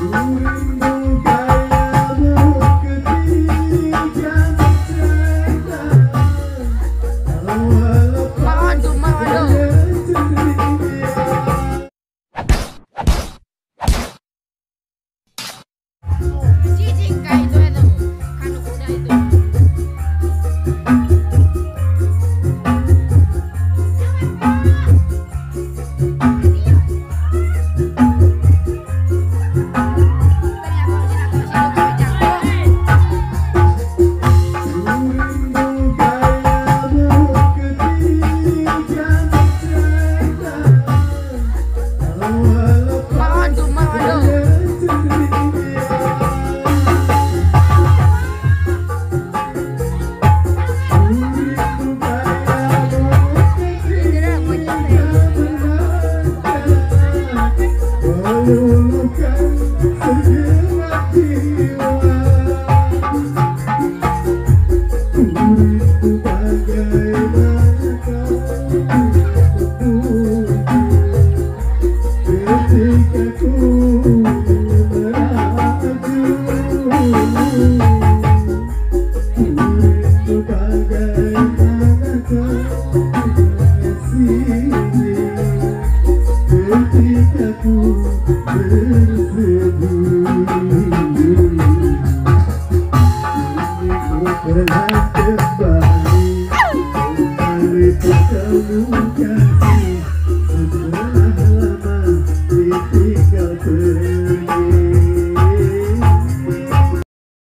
Ooh. Ketika ku Yeah.